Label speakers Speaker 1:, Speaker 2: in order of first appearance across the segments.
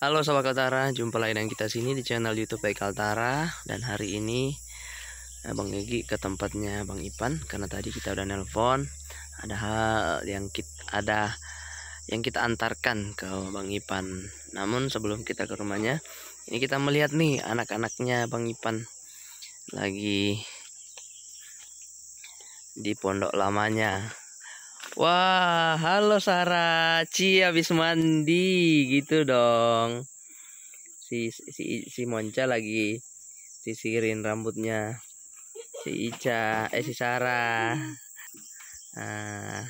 Speaker 1: Halo Sobat Kaltara, jumpa lagi dengan kita sini di channel YouTube Baik Kaltara. Dan hari ini Bang Egi ke tempatnya Bang Ipan Karena tadi kita udah nelpon. Ada hal yang kita, ada yang kita antarkan ke Bang Ipan. Namun sebelum kita ke rumahnya Ini kita melihat nih anak-anaknya Bang Ipan Lagi Di pondok lamanya Wah, halo Sarah. Ci habis mandi gitu dong. Si si si Monca lagi sisirin rambutnya. Si Ica, eh si Sarah. Ah,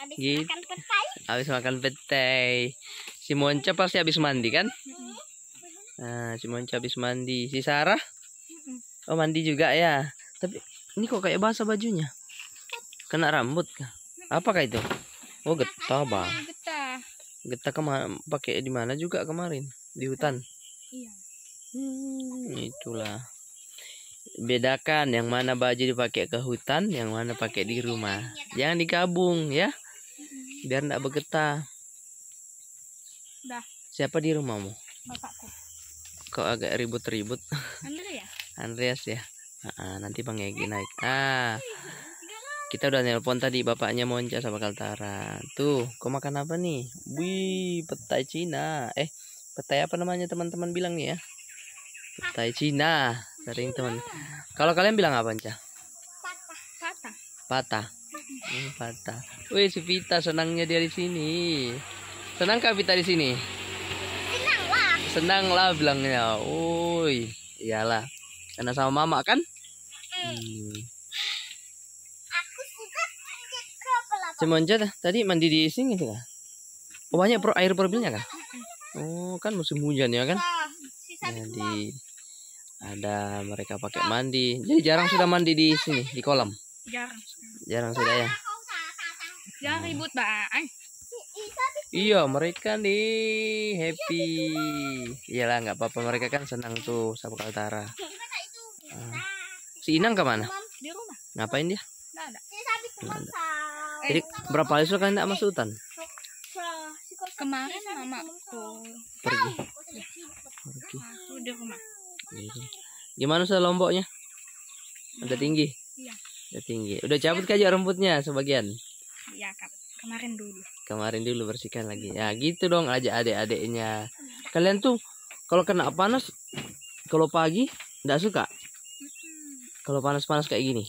Speaker 2: Habis
Speaker 1: Gitu.
Speaker 2: makan petai.
Speaker 1: habis makan petai. Si Monca pasti habis mandi kan? Ah, si Monca habis mandi. Si Sarah? Oh, mandi juga ya. Tapi ini kok kayak basah bajunya. Kena rambut kah? Apakah itu? Oh, getah, Bang.
Speaker 2: Getah.
Speaker 1: Getah ke mana pakai di mana juga kemarin di hutan.
Speaker 2: Iya.
Speaker 1: Hmm, itulah. Bedakan yang mana baju dipakai ke hutan, yang mana pakai di rumah. Jangan digabung ya. Biar enggak bergetah.
Speaker 2: Dah.
Speaker 1: Siapa di rumahmu?
Speaker 2: Bapakku.
Speaker 1: Kok agak ribut-ribut?
Speaker 2: Andre ya?
Speaker 1: Andreas ya. Ah, nanti Bang Egi naik. Ah. Kita udah nelpon tadi bapaknya Monca sama Kaltara. Tuh, kau makan apa nih? Wih, petai Cina. Eh, petai apa namanya teman-teman bilang nih ya? Petai Cina. Sering teman. Kalau kalian bilang apa, Ca?
Speaker 2: Patah. Patah.
Speaker 1: Hmm, patah. Wih, si Vita senangnya dia di sini. Senang kah Vita di sini?
Speaker 2: Senang lah.
Speaker 1: Senang lah bilangnya. Woi, iyalah. Karena sama mama kan? Hmm.
Speaker 2: Aku suka cek
Speaker 1: dah, tadi mandi di sini gitu kah? Oh, banyak pro air profilnya kah? Oh, kan musim hujan ya kan?
Speaker 2: Sisa
Speaker 1: Jadi ada mereka pakai mandi. Jadi jarang sudah mandi di sini di kolam.
Speaker 2: jarang.
Speaker 1: Jarang sudah ya.
Speaker 2: Jangan ribut, Bang.
Speaker 1: Iya, mereka nih happy. Iyalah nggak apa-apa mereka kan senang tuh sama Kaltara. Ah. Si Inang ke mana?
Speaker 2: Di rumah.
Speaker 1: Ngapain dia? Nggak ada. Jadi berapa kali sudah kalian nggak masuk hutan?
Speaker 2: Kemarin mama tuh
Speaker 1: Pergi. Pergi.
Speaker 2: aku di rumah.
Speaker 1: Gitu. Gimana sudah lomboknya? Udah tinggi?
Speaker 2: Iya.
Speaker 1: Udah tinggi. Udah cabut aja rambutnya sebagian.
Speaker 2: Iya, Kak. Kemarin dulu.
Speaker 1: Kemarin dulu bersihkan lagi. Ya gitu dong aja adik-adiknya. Kalian tuh kalau kena panas kalau pagi nggak suka. Kalau panas-panas kayak gini.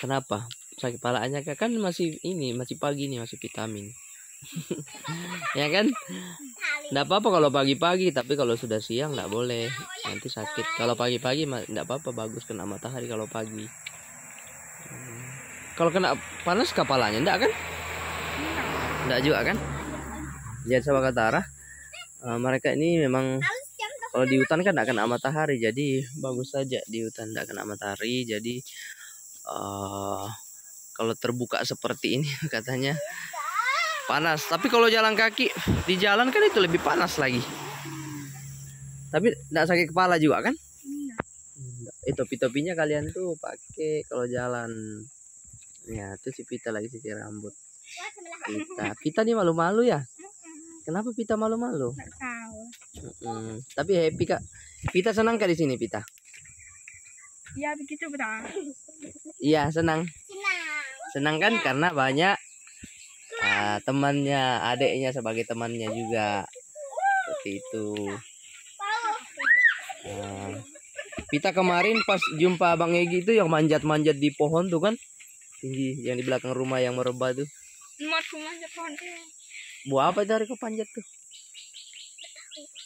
Speaker 1: Kenapa? Sakit palanya kan masih ini masih pagi nih masih vitamin. ya kan? Nggak apa-apa kalau pagi-pagi, tapi kalau sudah siang nggak boleh. Nanti sakit. Kalau pagi-pagi nggak apa-apa bagus kena matahari kalau pagi. Hmm. Kalau kena panas kepalanya enggak kan? Enggak juga kan? Jadi sama kata Arah, eh, mereka ini memang kalau di hutan kan enggak kena matahari, jadi bagus saja di hutan enggak kena matahari. Jadi eh kalau terbuka seperti ini katanya panas. Tapi kalau jalan kaki di jalan kan itu lebih panas lagi. Tapi enggak sakit kepala juga kan? Eh topi-topinya kalian tuh pakai kalau jalan. Ya, itu si Pita lagi sisir rambut. Pita, Pita nih malu-malu ya? Kenapa Pita malu-malu? Mm-mm. Tapi happy kak. Pita senang kak di sini Pita?
Speaker 2: Ya begitu, Bang.
Speaker 1: Iya senang.
Speaker 2: Senang.
Speaker 1: Senang kan karena banyak ah, temannya, adiknya sebagai temannya juga. Seperti itu. Ah. Pita kemarin pas jumpa Bang Egi itu yang manjat-manjat di pohon tuh kan? Tinggi yang di belakang rumah yang merebah tuh.
Speaker 2: Pohon.
Speaker 1: Buah apa itu hari kau panjat tuh?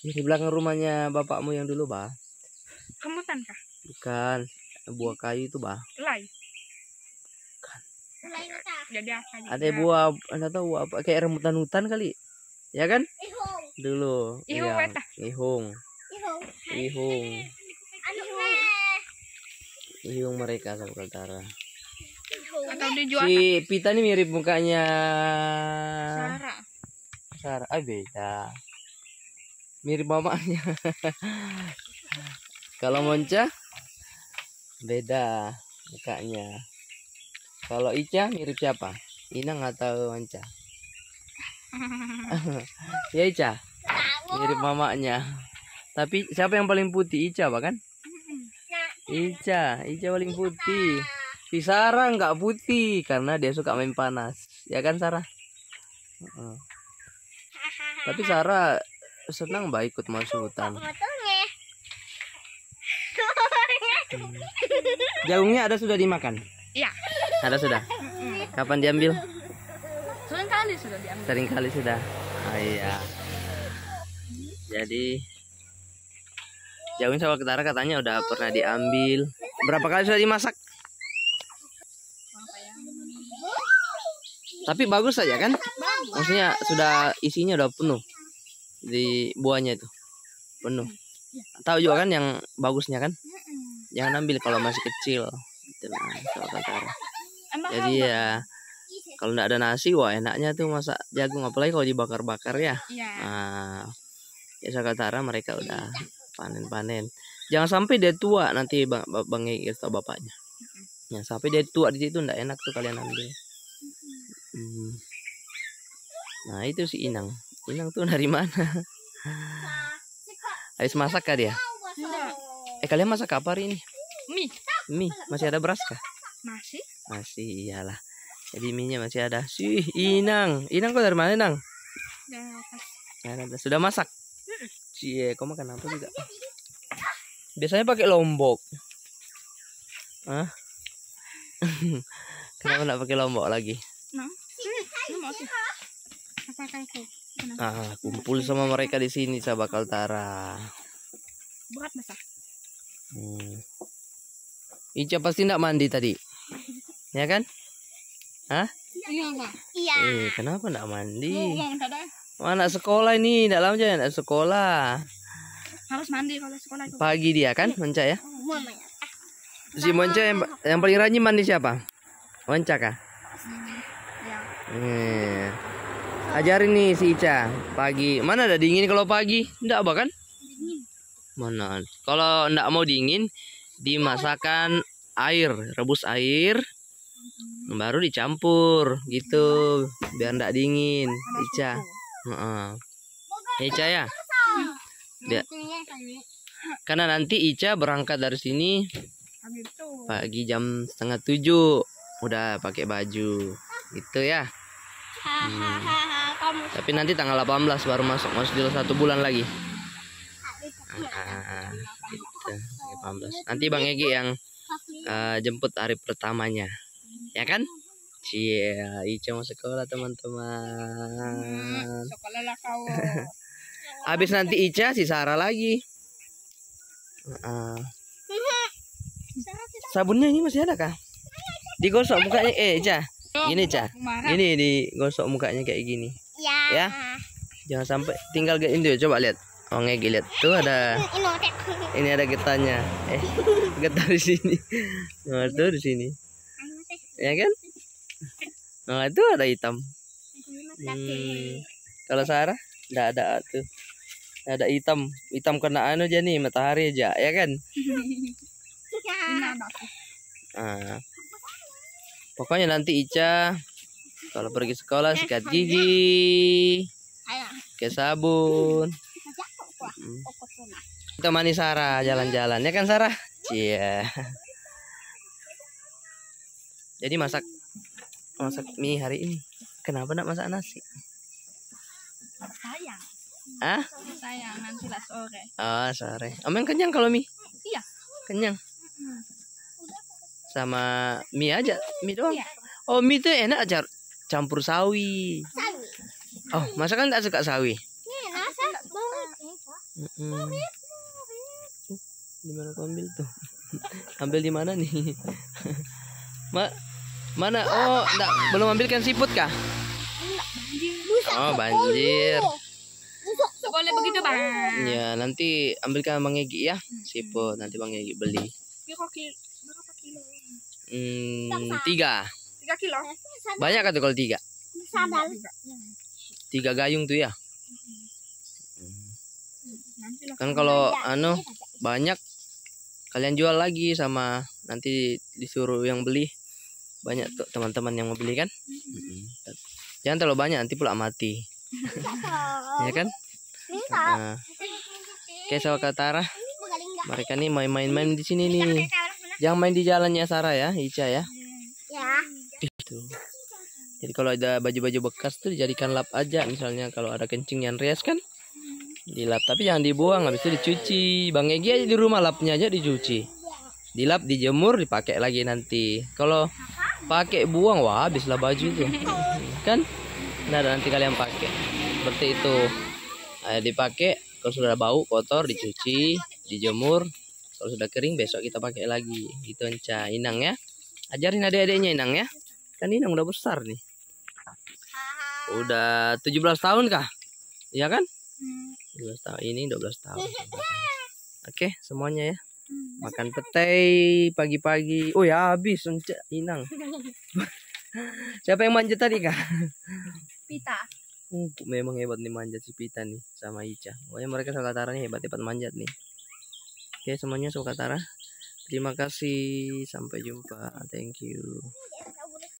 Speaker 1: Ya, Di belakang rumahnya bapakmu yang dulu, Bah.
Speaker 2: Kemutan kah?
Speaker 1: Bukan. Buah kayu itu, Bah.
Speaker 2: Lay. Jadi apa?
Speaker 1: Ada buah, anda tahu buah apa? Kayak rambutan hutan kali. Ya kan? Dulu.
Speaker 2: Ihung,
Speaker 1: Iya.
Speaker 2: weta.
Speaker 1: Ihung. Ihung. Ihung mereka sama Kaltara.
Speaker 2: Atau dijual
Speaker 1: Si Pita nih mirip mukanya
Speaker 2: Sarah.
Speaker 1: Sarah. Ah, beda. Mirip mamanya. Kalau Monca beda mukanya. Kalau Ica mirip siapa? Inang atau Monca? ya Ica. Mirip mamanya. Tapi siapa yang paling putih? Ica, apa kan? Ica, Ica paling putih. Si Sarah nggak putih karena dia suka main panas. Ya kan Sarah? Tapi Sarah senang bah ikut masuk hutan. Hmm. Jagungnya ada sudah dimakan?
Speaker 2: Iya.
Speaker 1: Ada sudah. Kapan diambil?
Speaker 2: Sering kali sudah diambil.
Speaker 1: Sering kali sudah. Ah, iya. Jadi jauhin sama Ketara katanya udah pernah diambil. Berapa kali sudah dimasak? Tapi bagus saja kan? Maksudnya sudah isinya udah penuh di buahnya itu penuh. Tahu juga kan yang bagusnya kan? Jangan ambil kalau masih kecil. Gitu lah, Jadi ya kalau nggak ada nasi wah enaknya tuh masak jagung apalagi kalau dibakar-bakar ya.
Speaker 2: Iya.
Speaker 1: Nah, ya Sakatara mereka udah panen-panen. Jangan sampai dia tua nanti bang bang, atau bapaknya. Ya sampai dia tua di situ ndak enak tuh kalian ambil. Hmm. Nah itu si Inang. Inang tuh dari mana? Habis masak kah dia? Eh kalian masak apa hari ini?
Speaker 2: Mie.
Speaker 1: Masih ada beras kah?
Speaker 2: Masih?
Speaker 1: Masih iyalah. Jadi mie masih ada. Sih Inang. Inang kok dari mana Inang? Nah, ada. Sudah masak? Cie, kau makan apa juga? Biasanya pakai lombok. Hah? Kenapa nggak pakai lombok lagi?
Speaker 2: Nah. Kenapa?
Speaker 1: Ah, kumpul sama mereka di sini sahabat Kaltara.
Speaker 2: Berat masa?
Speaker 1: Hmm. Ica pasti nggak mandi tadi, ya kan?
Speaker 2: Iya, Pak.
Speaker 3: Iya.
Speaker 1: Eh, kenapa
Speaker 2: Mau
Speaker 1: mandi?
Speaker 2: uang ada.
Speaker 1: Anak sekolah ini, nggak lama aja anak sekolah.
Speaker 2: Harus mandi kalau sekolah itu.
Speaker 1: Pagi dia kan, Monca ya?
Speaker 3: Mama ya.
Speaker 1: Si Monca yang, yang paling rajin mandi siapa? Monca kah?
Speaker 2: Ya.
Speaker 1: Hmm. Ajarin nih si Ica pagi. Mana ada dingin kalau pagi? Enggak apa kan? Mana? Kalau enggak mau dingin, dimasakkan air, rebus air, baru dicampur gitu, biar enggak dingin. Ica, Heeh. Ica ya. Dia, karena nanti Ica berangkat dari sini pagi jam setengah tujuh, udah pakai baju, gitu ya.
Speaker 3: Kamu
Speaker 1: Tapi nanti tanggal 18 baru masuk masuk dulu satu bulan lagi. Ah, gitu, 18. Nanti Bang Egi yang eh, jemput hari pertamanya. Ya kan? Cia, Ica mau sekolah teman-teman.
Speaker 2: Sekolah lah kau.
Speaker 1: Habis nanti Ica si Sarah lagi. Ah. Sabunnya ini masih ada kah? Digosok mukanya eh Ica. Gini Ica. Ini digosok mukanya kayak gini.
Speaker 3: ya.
Speaker 1: Ya. Jangan sampai tinggal ke Indo coba lihat. Oh ngegi lihat tuh ada
Speaker 3: Ini
Speaker 1: ada getahnya. Eh getah di sini. Nah tuh di sini. Ya kan? Nah itu ada hitam. Hmm. Kalau Sarah enggak ada tuh. Nggak ada hitam. Hitam kena anu aja nih matahari aja ya kan?
Speaker 2: Ini ada aku.
Speaker 1: Ah. Pokoknya nanti Ica kalau pergi sekolah sikat gigi, pakai sabun. Hmm. Kita mani Sarah jalan-jalan ya kan Sarah? Iya. Jadi masak masak mie hari ini. Kenapa nak masak nasi?
Speaker 2: Sayang.
Speaker 1: Ah?
Speaker 2: Sayang nanti lah sore.
Speaker 1: Oh, sore. Emang kenyang kalau mie?
Speaker 2: Iya.
Speaker 1: Kenyang. Sama mie aja, mie doang.
Speaker 2: Iya.
Speaker 1: Oh, mie itu enak aja campur sawi.
Speaker 3: Sawi.
Speaker 1: Oh, masa kan tak suka sawi?
Speaker 3: Ini nasa.
Speaker 1: Mm-mm. Di mana kau ambil tuh? ambil di mana nih? Ma mana? Oh, enggak, belum ambilkan siput kah? Oh, banjir.
Speaker 2: Boleh begitu bang.
Speaker 1: Ya, nanti ambilkan Bang Egi ya. Siput nanti Bang Egi beli.
Speaker 2: Berapa kilo?
Speaker 1: Hmm, tiga.
Speaker 2: Tiga kilo.
Speaker 1: Banyak kan tuh kalau tiga? Tiga gayung tuh ya. Kan kalau anu banyak kalian jual lagi sama nanti disuruh yang beli banyak tuh teman-teman yang mau beli kan Mm-mm. jangan terlalu banyak nanti pula mati ya kan Nah. Oke, Sulkatara.
Speaker 3: Magaling nggak?
Speaker 1: Mereka nih main-main-main di sini nih. Jangan main di jalannya Sarah ya, Ica ya.
Speaker 3: Ya.
Speaker 1: Itu. Jadi kalau ada baju-baju bekas tuh dijadikan lap aja. Misalnya kalau ada kencing yang rias kan dilap tapi jangan dibuang habis itu dicuci. Bang Egi aja di rumah lapnya aja dicuci. Dilap, dijemur, dipakai lagi nanti. Kalau pakai buang wah habislah baju itu. Kan? Nah, nanti kalian pakai. Seperti itu. Nah, dipakai kalau sudah bau kotor dicuci, dijemur. Kalau sudah kering besok kita pakai lagi. Gitu Enca. Inang ya. Ajarin adik-adiknya Inang ya. Kan Inang udah besar nih. Udah 17 tahun kah? Iya kan? 12 tahun ini 12 tahun. Oke, semuanya ya. Makan petai pagi-pagi. Oh ya habis Enca, Inang. Siapa yang manjat tadi kah?
Speaker 2: Pita.
Speaker 1: Uh, memang hebat nih manjat si Pita nih sama Ica. Pokoknya mereka Sulkatara nih hebat-hebat manjat nih. Oke semuanya Sulkatara. Terima kasih. Sampai jumpa. Thank you.